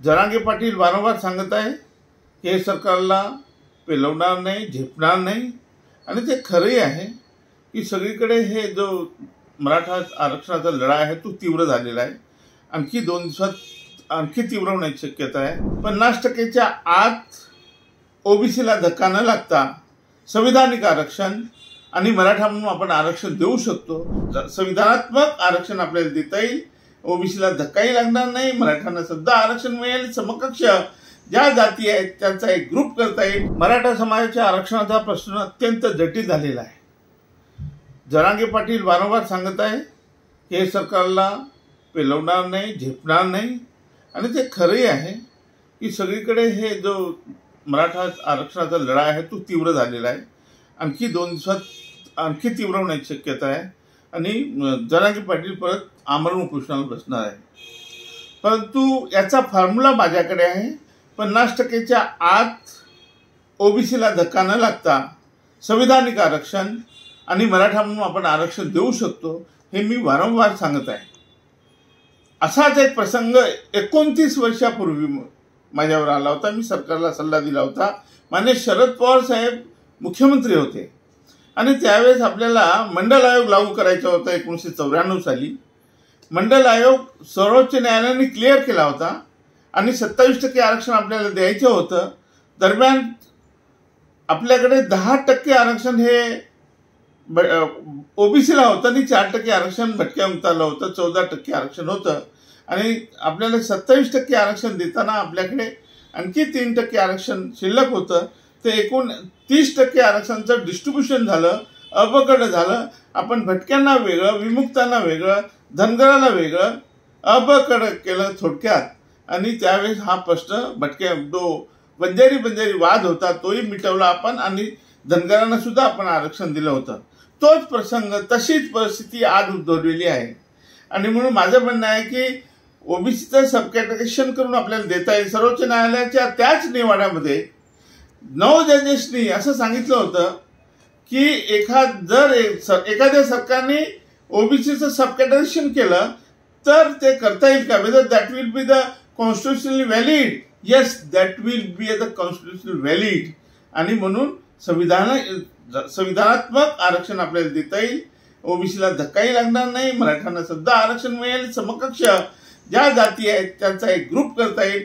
जरांगे पाटील वारंवार सांगत आहे की हे सरकारला पेलवणार नाही झेपणार नाही. आणि ते खरंही आहे की सगळीकडे हे जो मराठा आरक्षणाचा लढा आहे तो तीव्र झालेला आहे. आणखी दोन दिवसात आणखी तीव्र होण्याची शक्यता आहे. पन्नास टक्केच्या आत ओबीसीला धक्का न लागता संविधानिक आरक्षण आणि मराठा म्हणून आपण आरक्षण देऊ शकतो. संविधानात्मक आरक्षण आपल्याला देता येईल. ओबीसीला धक्काही लागणार नाही. मराठ्यांना सुद्धा आरक्षण मिळेल. समकक्ष ज्या जाती आहेत त्यांचा एक ग्रुप करता येईल. मराठा समाजाच्या आरक्षणाचा प्रश्न अत्यंत जटिल झालेला आहे. जरांगे पाटील वारंवार सांगत आहे की हे सरकारला पेलवणार नाही झेपणार नाही. आणि ते खरंही आहे की सगळीकडे हे जो मराठा आरक्षणाचा लढा आहे तो तीव्र झालेला आहे. आणखी दोन दिवसात आणखी तीव्र होण्याची शक्यता आहे. आणि अं, पाटील परत आमरण उपोषणाला बसणार आहे. परंतु याचा फॉर्म्युला माझ्याकडे आहे. पन्नास टक्केच्या आत ओबीसीला धक्का न लागता संविधानिक आरक्षण आणि मराठा म्हणून आपण आरक्षण देऊ शकतो हे मी वारंवार सांगत आहे. असाच एक प्रसंग एकोणतीस वर्षापूर्वी माझ्यावर आला होता. मी सरकारला सल्ला दिला होता. माने शरद पवार साहेब मुख्यमंत्री होते. आणि त्यावेळेस आपल्याला मंडल आयोग लागू करायचा होता एकोणीसशे चौऱ्याण्णव साली. मंडल आयोग सर्वोच्च न्यायालयाने क्लिअर केला होता आणि सत्तावीस टक्के आरक्षण आपल्याला द्यायचं होतं. दरम्यान आपल्याकडे दहा टक्के आरक्षण हे ओबीसीला होतं आणि चार टक्के आरक्षण भटक्या मुक्ताला होतं चौदा टक्के आरक्षण होतं. आणि आपल्याला सत्तावीस टक्के आरक्षण देताना आपल्याकडे आणखी तीन टक्के आरक्षण शिल्लक होतं. ते एकूण तीस टक्के आरक्षणाचं डिस्ट्रीब्युशन झालं अपकड झालं. आपण भटक्यांना वेगळं विमुक्तांना वेगळं धनगराला वेगळं अपकड केलं थोडक्यात. आणि त्यावेळेस हा प्रश्न भटक्या जो बंजारी बंजारी वाद होता तोही मिटवला आपण आणि धनगरांना सुद्धा आपण आरक्षण दिलं होतं. तोच प्रसंग तशीच परिस्थिती आज उद्भवलेली आहे. आणि म्हणून माझं म्हणणं आहे की ओबीसीचं सबकॅटेशन करून आपल्याला देता येईल. सर्वोच्च न्यायालयाच्या त्याच निवाड्यामध्ये नऊ जजेसनी असं सांगितलं होतं की एखाद जर एखाद्या सरकारने ओबीसीचं सबकॅटरेशन केलं तर ते करता येईल का? Whether that will be the constitutionally valid yes that will be the constitutional valid आणि म्हणून संविधान संविधानात्मक आरक्षण आपल्याला देता येईल. ओबीसीला धक्काही लागणार नाही. मराठ्यांना सुद्धा आरक्षण मिळेल. समकक्ष ज्या जाती आहेत त्यांचा एक ग्रुप करता येईल.